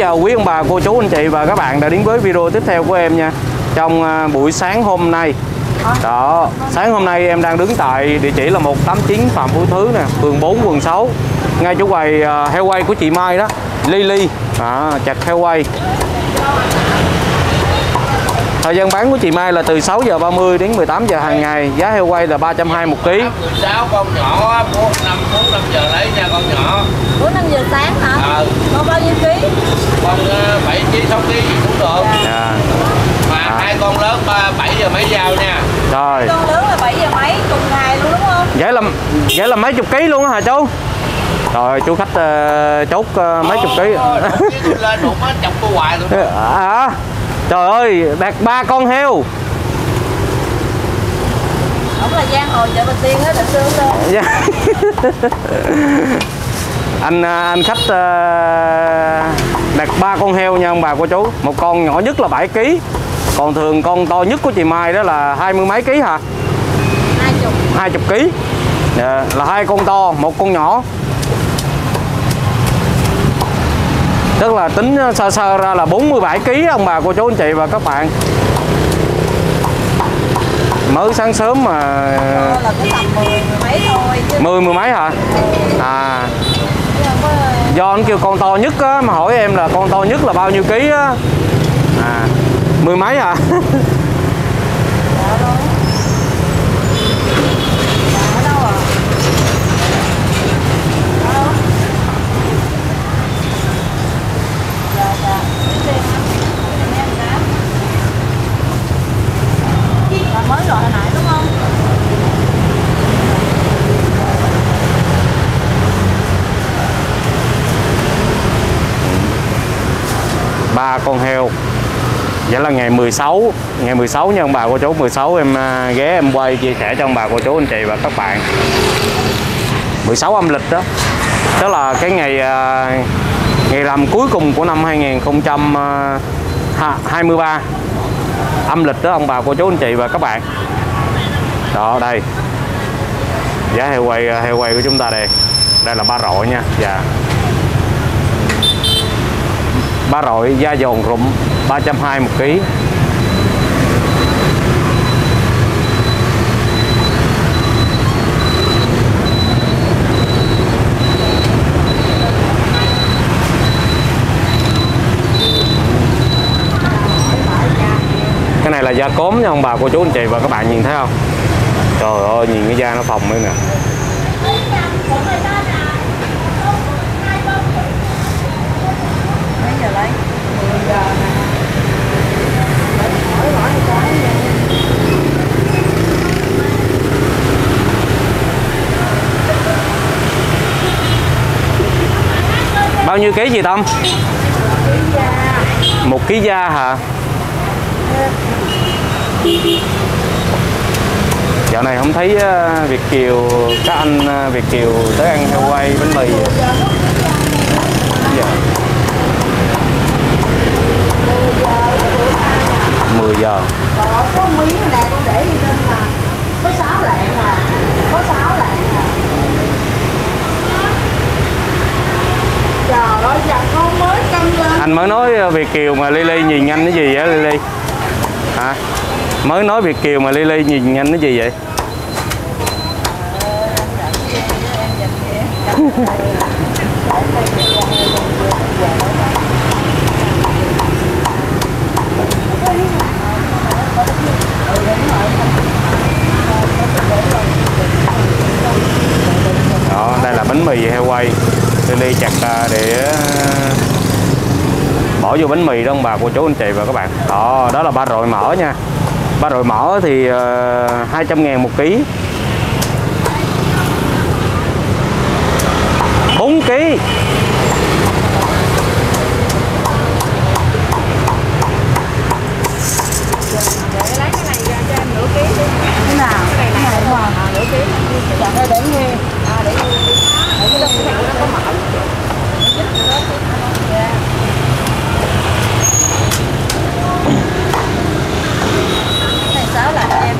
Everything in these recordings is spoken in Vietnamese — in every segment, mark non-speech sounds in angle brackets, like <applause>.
chào quý ông bà, cô chú, anh chị và các bạn đã đến với video tiếp theo của em nha. Trong à, buổi sáng hôm nay. Đó, sáng hôm nay em đang đứng tại địa chỉ là 189 Phạm Phú Thứ nè, phường 4, quận 6 Ngay chỗ quầy à, heo quay của chị Mai đó, Lily. À, Chặt heo quay. Thời gian bán của chị Mai là từ 6 giờ 30 đến 18 giờ hàng ngày Giá heo quay là 320 một ký 16 con nhỏ 4 5 4 5 giờ lấy nha con nhỏ. 4 5 giờ sáng hả? Ờ. Con bao nhiêu ký? Con 7 kg 6 kg gì cũng được. à, Mà hai con lớn 3 7 giờ mấy giao nha. Rồi, Con lớn là 7 giờ mấy cùng ngày luôn đúng không? vậy là vậy là mấy chục ký luôn hả chú? Rồi chú khách ờ, chốt ờ, mấy chục ký lên đụng á chọc tôi hoài luôn. à, Trời ơi, đạt ba con heo Ổng là giang hồ chợ Bình Tiên á, định xương lên. Dạ. <laughs> anh à, anh khách à, đặt ba con heo nha ông bà cô chú một con nhỏ nhất là 7 kg còn thường con to nhất của chị Mai đó là hai mươi mấy ký hả 20. 20 kg dạ, là hai con to một con nhỏ tức là tính sơ sơ ra là 47 kg ông bà cô chú anh chị và các bạn. Mới sáng sớm mà Thôi là cứ tầm 10 mười mấy thôi chứ. Mười mười mấy hả? À. Không có do anh kêu con to nhất á mà hỏi em là con to nhất là bao nhiêu ký á? À mười mấy hả <laughs> Dạ đâu. Dạ ở đâu à? Ở đâu? Dạ dạ. Đến đây hả? Đến đây ăn cá. Là mới gọi hồi nãy đúng không? Ba con heo. Vậy là ngày 16 ngày 16 nha ông bà, cô chú 16 em à, ghé em quay chia sẻ cho ông bà, cô chú, anh chị và các bạn. 16 âm lịch đó. Đó là cái ngày à, ngày làm cuối cùng của năm 2023 âm lịch đó ông bà, cô chú, anh chị và các bạn. Đó, đây. Giá heo quay à, heo quay của chúng ta đây. Đây là ba rọi nha. Dạ ba rọi, da giòn rụm 320 một ký. Cái này là da cốm nha ông bà, cô chú anh chị và các bạn nhìn thấy không? Trời ơi, nhìn cái da nó phồng lên nè Mấy giờ lấy? 10 giờ nè. Hỏi hỏi một cái vậy bao nhiêu ký gì tâm? Một ký da hả? Dạo này không thấy ờ, Việt Kiều, các anh ờ, Việt Kiều tới ăn heo quay, bánh mì à? dạ. 10 giờ. Có miếng này con để đi lên mà. Có 6 lạng mà Có 6 lạng. Dạ, con mới cân lên. anh mới nói ờ, Việt Kiều mà Lily nhìn anh cái gì vậy Lily hả? Mới nói Việt Kiều mà Lily nhìn anh cái gì vậy? Đó, đây là bánh mì heo quay đi chặt à, để à, bỏ vô bánh mì đó ông bà cô chú anh chị và các bạn. Đó đó là ba rọi mỡ nha. Ba rọi mỡ thì à, 200 ngàn một ký. 4 ký Để lấy cái này ra cho em nửa ký đi. Cái nào? Cái này này đúng không? À, nửa ký. Dạ, đây để nguyên. À, để nguyên đi. Để cái đó cái này nó có mỡ. Dạ. Cái này sáu là em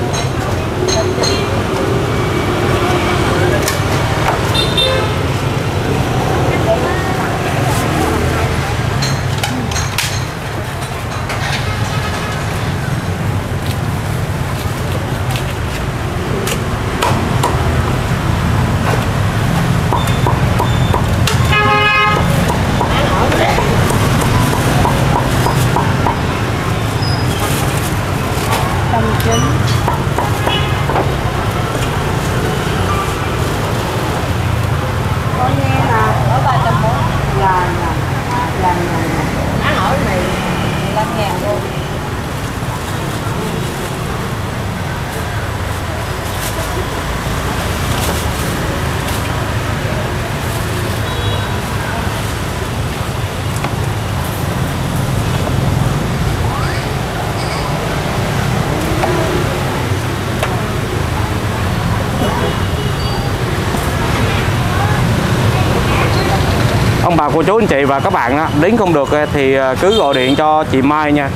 ông bà cô chú anh chị và các bạn đó đến không được ờ, thì ờ, cứ gọi điện cho chị Mai nha.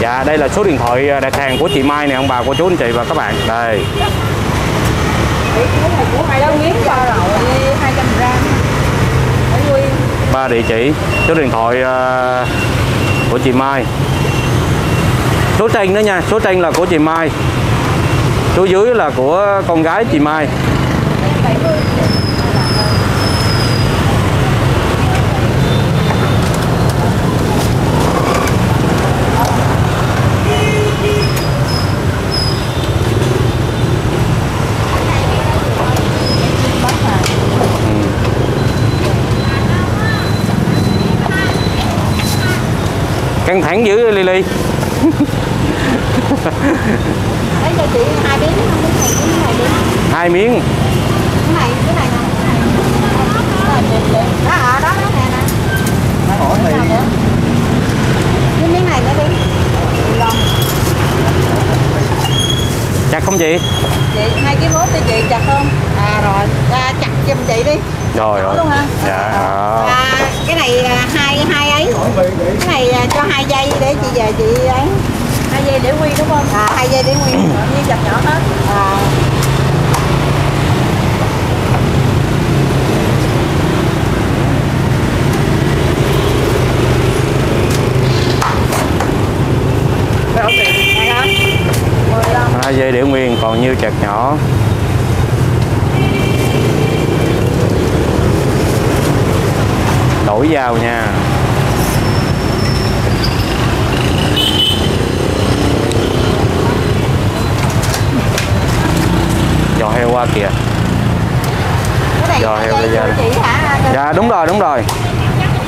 Dạ đây là số điện thoại ờ, đặt hàng của chị Mai nè, ông bà cô chú anh chị và các bạn. Đây. Ba địa chỉ số điện thoại của chị Mai. Số tranh đó nha số tranh là của chị Mai. Số dưới là của con gái chị Mai. Căng thẳng dữ Lily. Lấy cho chị hai miếng không cái này cái này đi hai miếng. Cái này cái này nè đó ở đó đó nè nè. Hỏi thì cái miếng này nữa đi. Lòng. chặt không chị? Chị hai cái mốt cho chị chặt không? À rồi. À, chặt giùm chị đi. Rồi rồi. luôn hả? Dạ. Đó. à, cái này là hai cái này à, cho hai giây để chị về chị ấy hai giây để quy đúng không? À hai giây để quy như chặt nhỏ hết. À. Hai dây để nguyên còn nhiêu chặt nhỏ. Đổi dao nha giò heo qua kìa. Em giây bây giờ- dạ đúng rồi đúng rồi.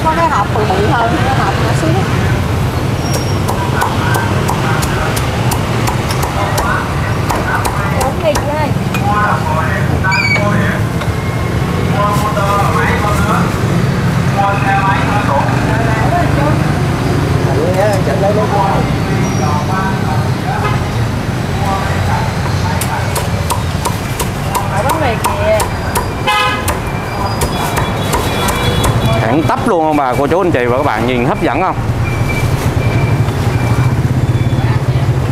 Có cái hộp bự bự hơn cái hộp nhỏ xíu. Đúng đi chị ơi Ở bánh mì kìa thẳng tấp luôn không bà? Cô chú anh chị và các bạn nhìn hấp dẫn không?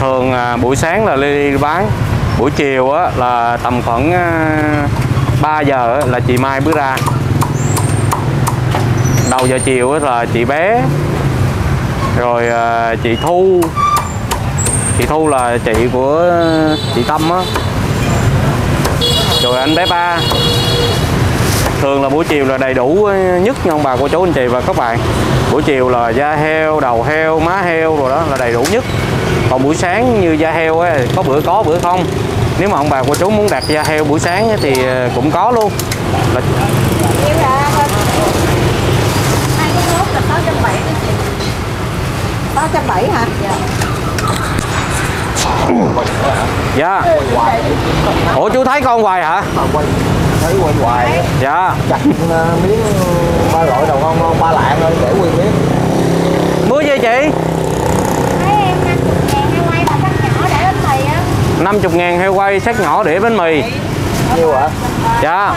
Thường à, buổi sáng là Lily bán. Buổi chiều á, là tầm khoảng à, 3 giờ á, là chị Mai bước ra. Đầu giờ chiều á, là chị bé rồi à, chị Thu. Chị Thu là chị của à, chị Tâm á rồi anh bé ba. Thường là buổi chiều là đầy đủ ờ, nhất nha ông bà cô chú anh chị và các bạn. Buổi chiều là da heo đầu heo má heo rồi đó là đầy đủ nhất. Còn buổi sáng như da heo ấy, có bữa có bữa không. Nếu mà ông bà cô chú muốn đặt da heo buổi sáng ấy, thì ờ, cũng có luôn. Là bảy hả hai cái mốt là sáu trăm bảy đó chị sáu trăm bảy hả dạ. Ủa chú thấy con hoài hả? Thấy quay hoài. Dạ. Chặt ờ, miếng ba loại đầu ngon ngon ba lạng thôi để nguyên miếng. Mua gì chị? Thấy em năm chục ngàn hay quay mà cắt nhỏ để bánh mì á. 50 ngàn heo quay sát nhỏ để bánh mì? Nhiêu hả? Dạ.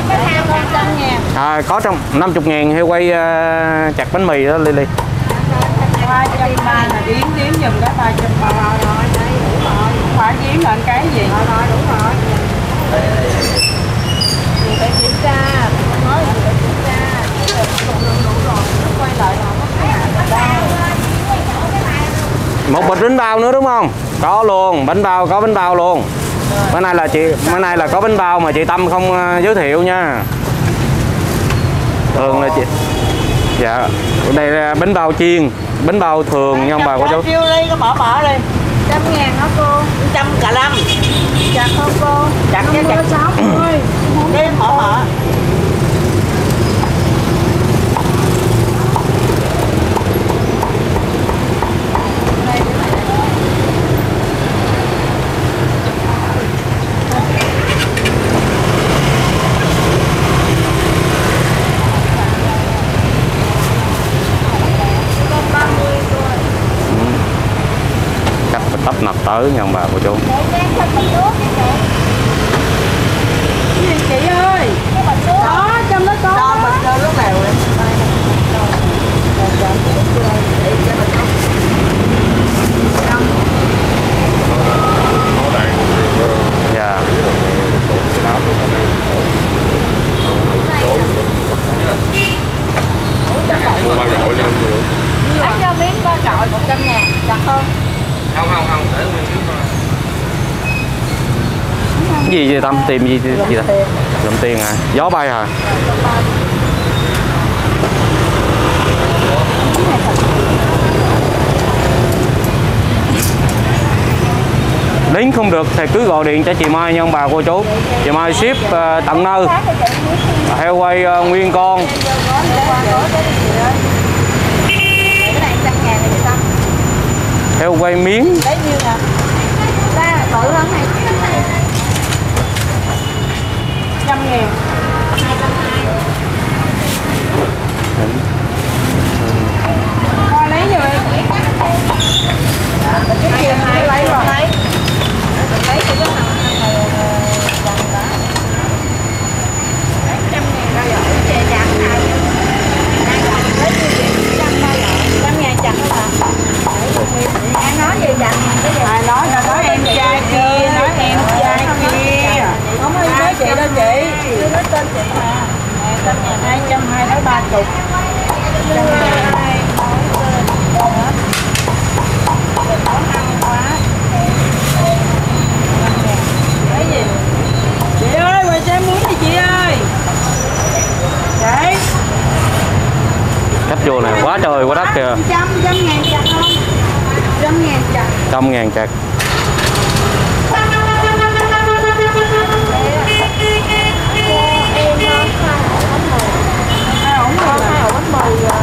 À, có trong 50 ngàn heo quay ờ, chặt bánh mì đó Lily. Ba trăm ba là điếm điếm giùm cái ba trăm ba ba rồi đây đủ rồi không phải điếm là cái gì? Rồi rồi đúng rồi. Chị phải kiểm tra. Nói chị phải kiểm tra. Đủ rồi nó quay lại đâu một bịch bánh bao nữa đúng không? Có luôn bánh bao có bánh bao luôn. Bữa nay là chị bữa nay là có bánh bao mà chị Tâm không ờ, giới thiệu nha. Thường là chị dạ đây là bánh bao chiên bánh bao thường nha ông bà cô chú Kêu đi có mở mở đi trăm ngàn hả cô? Trăm cả lâm chặt không cô. Chặt chứ chặt. sáu thôi. Đi nập tới nha ông bà cô chú. Chị. Ơi? Đó trong đó có. Gì vậy tâm? Tìm gì gì ta tiền hả? Gió bay hả? Đến không được thì cứ gọi điện cho chị Mai nha ông bà cô chú. Chị Mai ship ờ, tận nơi. Heo quay ờ, nguyên con. Heo quay miếng. Lấy nhiêu bự hơn này ngàn 220 trời quá đất kìa trăm trăm ngàn chặt không trăm ngàn chặt trăm ngàn chặt hai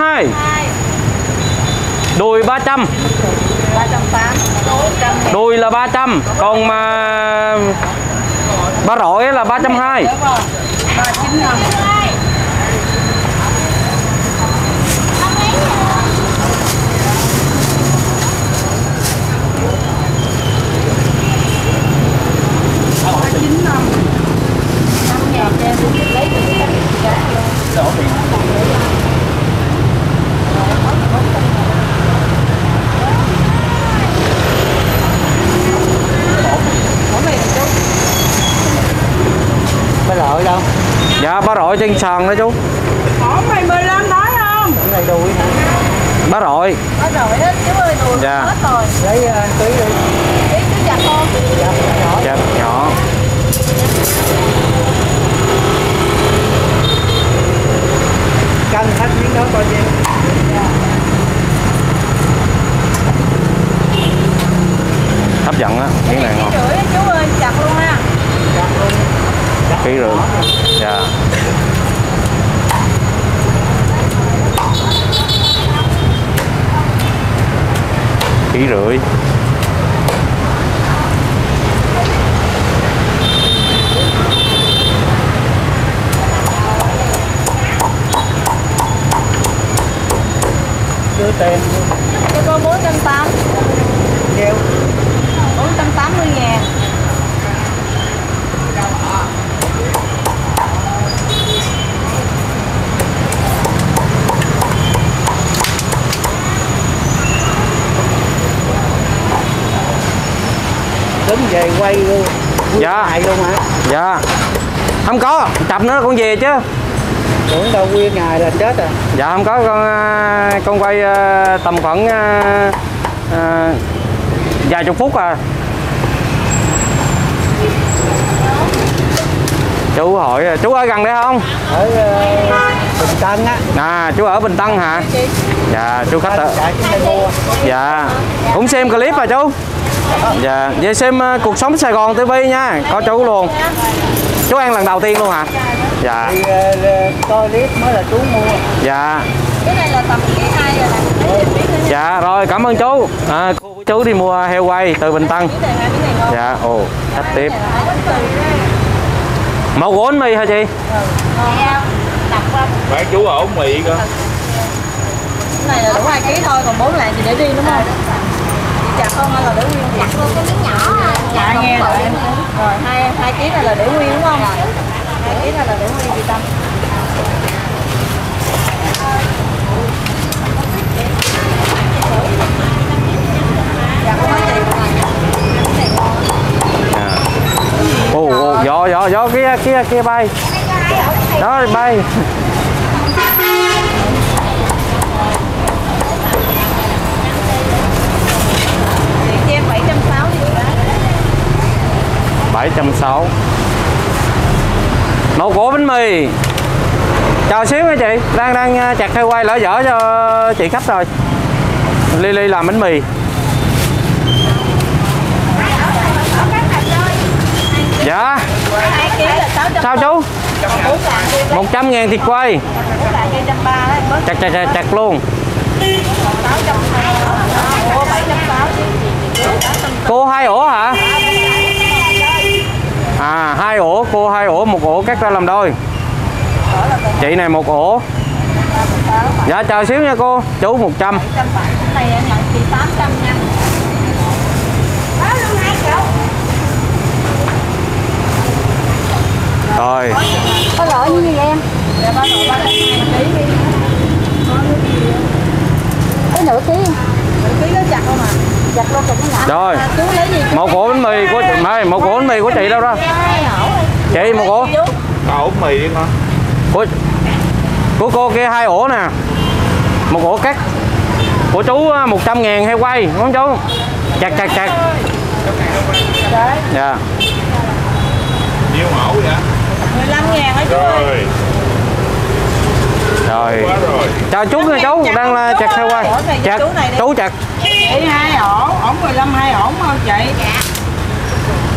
2 Đùi 300 đôi là 300 Còn mà Ba rọi là 320 Hãy subscribe cho kênh Ghiền Mì Gõ Để không bỏ lỡ những video hấp dẫn dạ ba rọi trên sàn đó chú Hỏi mày 15 nói không? Cái này đuôi hả? ba rọi có rồi hết chú ơi đùi Dạ. hết rồi Lấy uh, ký đi. chú chặt con Dạ, nhỏ. dạ nhỏ Cân hết miếng đó coi nhiêu. hấp dẫn á miếng này ngon rưỡi chú ơi chặt luôn ha ký rưỡi dạ. Ký rưỡi. Đưa tiền cho con bốn trăm tám nhiêu? bốn trăm tám mươi ngàn Tính về quay luôn. Dạ. Ngày luôn hả? dạ không có chập nữa con về chứ Tưởng đâu nguyên ngày là chết à. dạ không có con à, con quay à, tầm khoảng à, à, vài chục phút à chú hỏi chú ở gần đây không Ở uh, Bình Tân á. À chú ở Bình Tân hả? Dạ chú khách ở dạ Dạ. Cũng xem clip hả chú? Dạ Vậy xem ờ, cuộc sống Sài Gòn TV nha Có chú luôn. Chú ăn lần đầu tiên luôn hả? Dạ. Thì ờ, coi clip mới là chú mua. Dạ. Cái này là tầm hai rồi. Nè Dạ rồi cảm ơn chú. À, cô của chú đi mua heo quay từ Bình Tân. Dạ ồ khách tiếp. Mẫu của bánh mì hả chị? Đặt qua Bạn chú ở ống mì cơ. cái này là đủ hai ký thôi còn bốn lạng thì để riêng đúng không? Chặt không hay là để nguyên chặt luôn cái miếng nhỏ dạ nghe rồi em rồi hai hai ký này là để nguyên đúng không? Hai ký này là để nguyên chị tâm. Dạ không À. Ồ, ồ gió gió gió kia kia kia bay Đó bay. 760 đi 760 Một củ bánh mì. Chờ xíu nha chị. Đang đang uh, chặt heo quay lỡ dở cho chị khách rồi. Ly Ly làm bánh mì. Dạ. Hai ký là 600 Sao chú 100 ngàn thịt quay. Chặt chặt chặt, chặt luôn. Cô hai ổ hả? À hai ổ. Cô hai ổ một ổ cắt ra làm đôi. Chị này một ổ. Dạ chờ xíu nha cô. Chú 100 trăm bảy này em nhận chị tám trăm nha đó luôn hai triệu rồi. Có lỗi như vậy em. Ba lỗi ba lỗi hai ký đi cái nửa ký. Nửa ký nó chặt không à? Chặt luôn Rồi. À, chú lấy gì Một ổ bánh mì của chị Mai, một ổ bánh mì của chị đâu đó? Ổ Chị một ổ Có ống mì đi con. của, của cô kia hai ổ nè. Một ổ cắt Của chú á, 100 ngàn heo quay đúng không chú? Chặt chặt chặt. Dạ. Nhiêu mẫu vậy? 15 ngàn hả chú ơi. Rồi, Rồi. Quá rồi. Chào chú nha chú Đang là chặt heo quay Chặt. Chú chặt. Chị hai ổ, ổ 15 hai ổ không chị?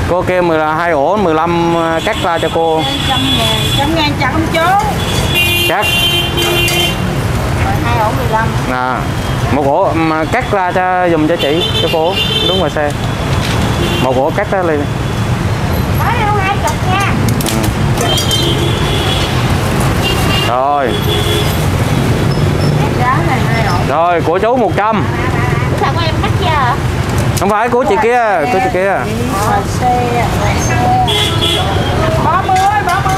Cô kia 10 hai ổ 15 ờ, cắt ra cho cô. Trăm ngàn, trăm ngàn chặt không chú? Cắt rồi hai ổ 15 à, Một ổ mà cắt ra cho dùm cho chị Cho cô. Đúng ngoài xe. Một ổ cắt ra liền nói đâu hai chục nha rồi Rồi của chú 100 sao của em chưa Không phải của chị kia Của chị kia Mà xe, xe. 30, 30.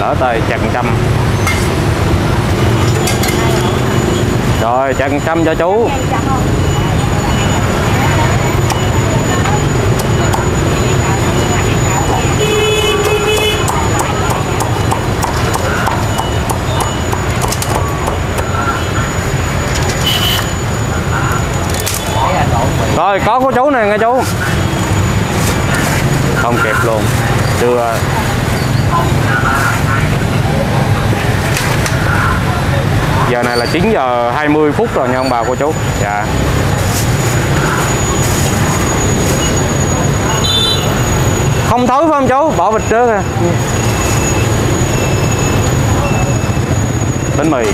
Lỡ tay chặt trăm Rồi, chân trăm cho chú. Rồi, có của chú này nghe chú. Không kịp luôn. Chưa. Giờ này là 9 giờ 20 phút rồi nha ông bà, cô chú. Dạ. Không thối phải không chú? Bỏ vịt trước à Bánh mì.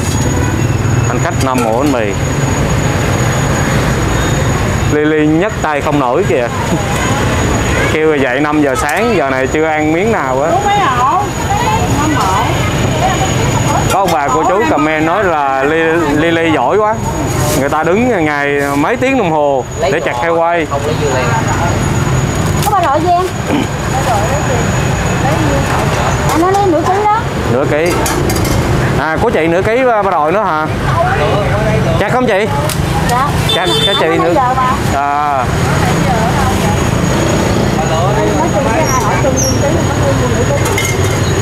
Anh khách năm ổ bánh mì. Lily nhấc tay không nổi kìa. Kêu là dậy 5 giờ sáng, Giờ này chưa ăn miếng nào á ông bà cô chú comment nói là Lily li, li giỏi quá. Người ta đứng ngày mấy tiếng đồng hồ để chặt heo quay. Có bà nội gì em? Anh nó lấy nửa ký đó. Nửa ký. À của chị nửa ký bà nội nữa hả? Chặt không chị? Dạ. Chặt cho chị nữa. à. Hãy subscribe cho kênh Ghiền Mì Gõ Để không bỏ lỡ những video hấp dẫn